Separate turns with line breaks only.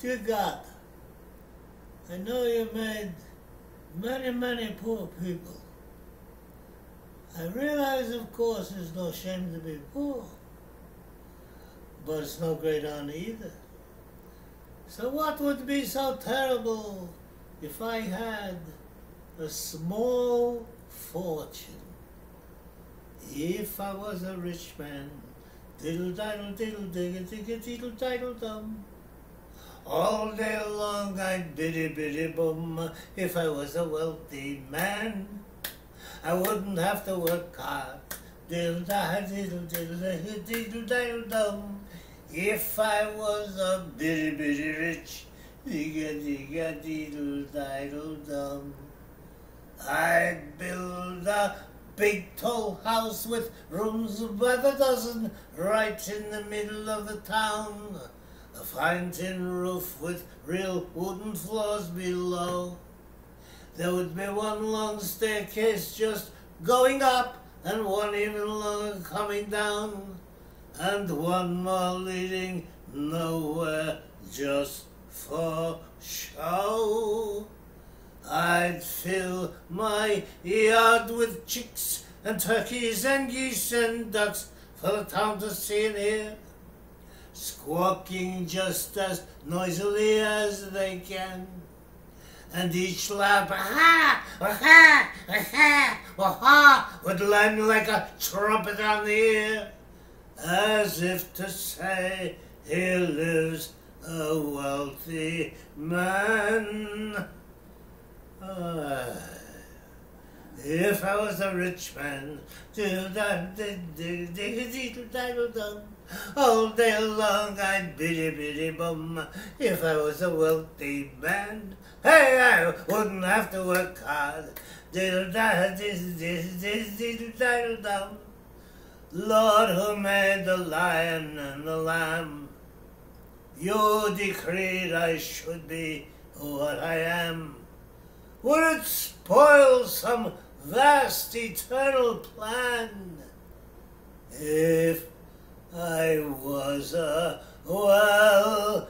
Dear God, I know you made many, many poor people. I realize, of course, it's no shame to be poor, but it's no great honor either. So what would be so terrible if I had a small fortune? If I was a rich man, diddle diddle diddle diggle diddle diddle dum. All day long I'd biddy biddy bum. If I was a wealthy man, I wouldn't have to work hard. Diddle diddle diddle diddle diddle diddle dum. If I was a bitty bitty rich, digga digga diddle diddle dum, I'd build a big tall house with rooms by the dozen right in the middle of the town. A fine tin roof with real wooden floors below. There would be one long staircase just going up and one even longer coming down and one more leading nowhere just for show. I'd fill my yard with chicks and turkeys and geese and ducks for the town to see and hear, squawking just as noisily as they can. And each laugh, ha, ha, ha, ha, would land like a trumpet on the ear as if to say, Here lives a wealthy man. Ah, if I was a rich man, all day long I'd biddy biddy bum. If I was a wealthy man, hey, I wouldn't have to work hard. Diddle da diddle diddle diddle diddle dum. Lord who made the lion and the lamb, you decreed I should be what I am. Would it spoil some vast eternal plan. If I was a wealthy.